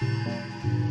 Música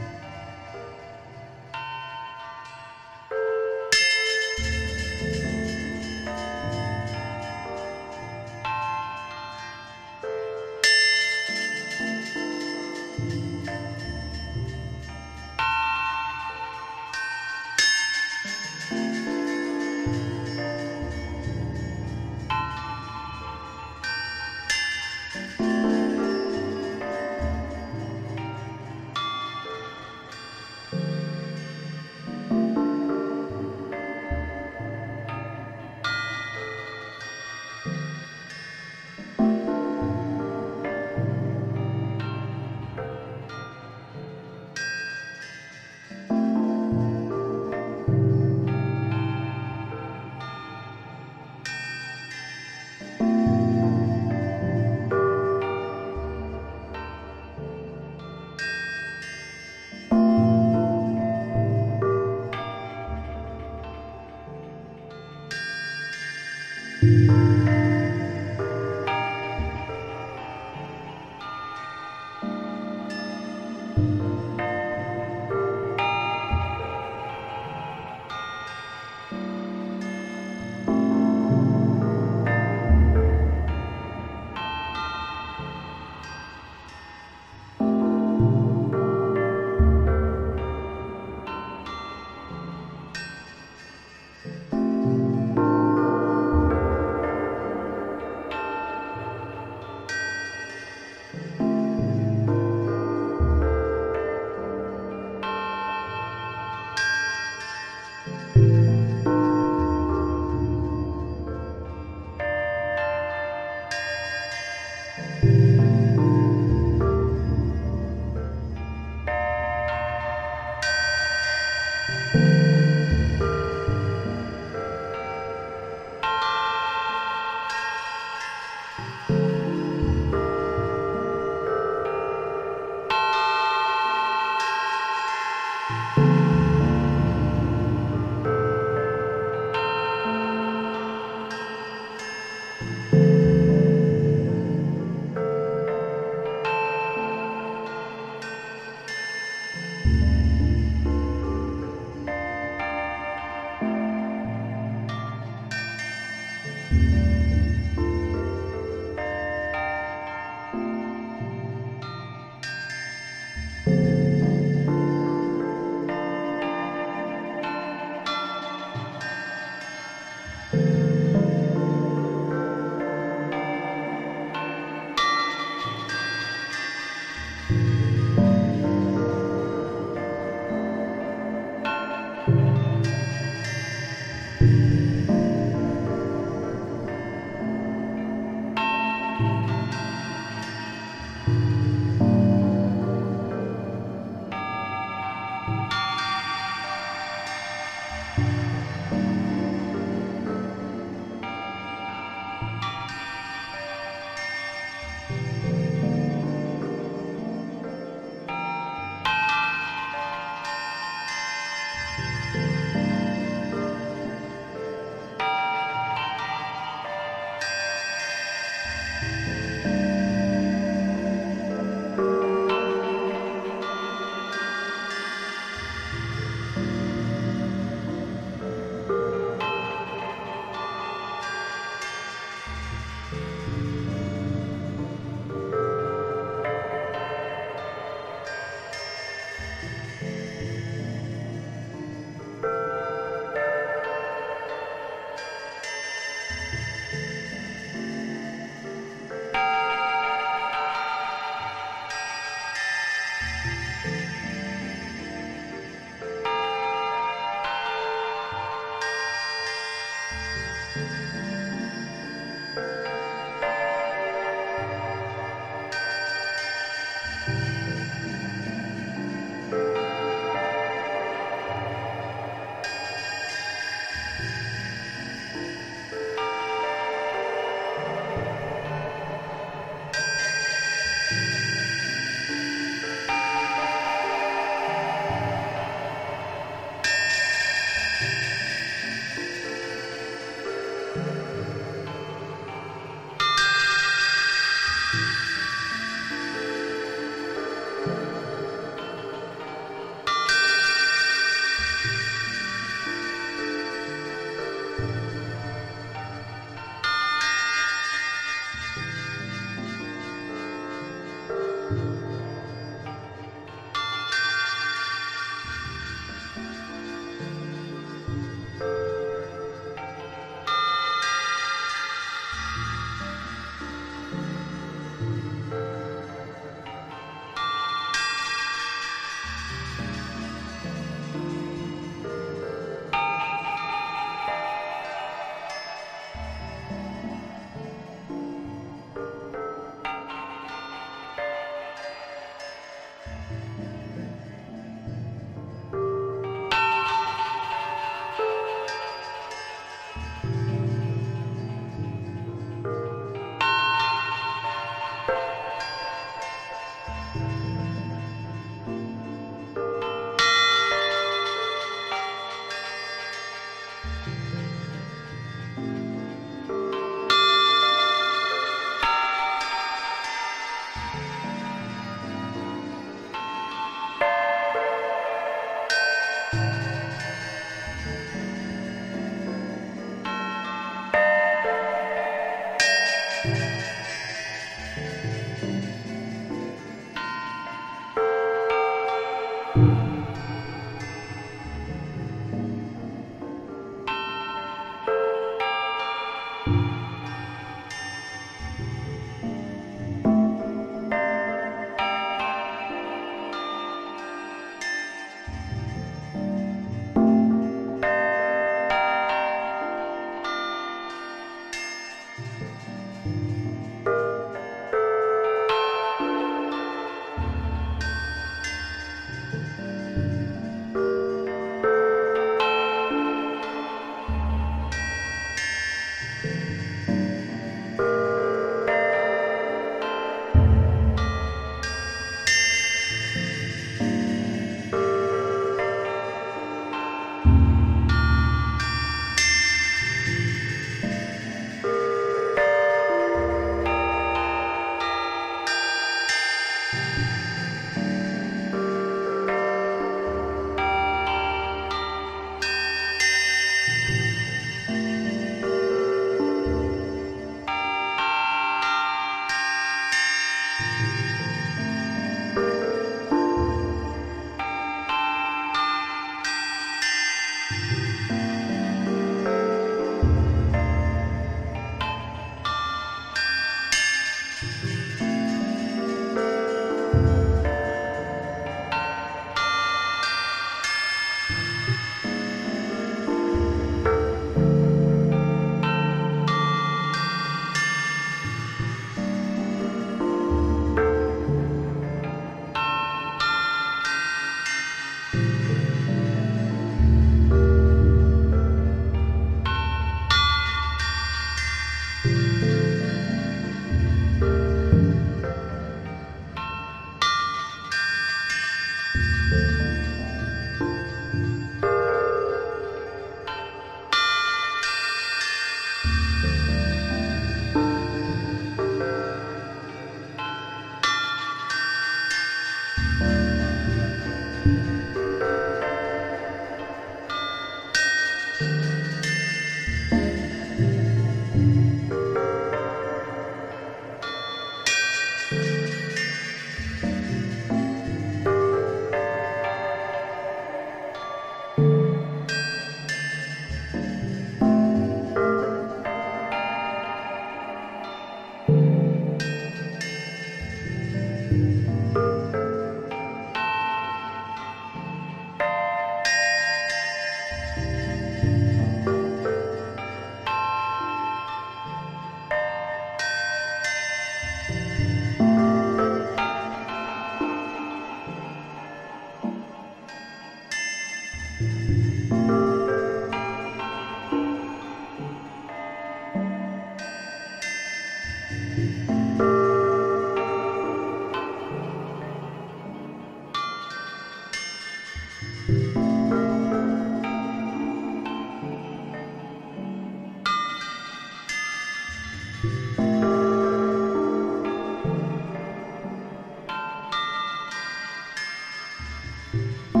you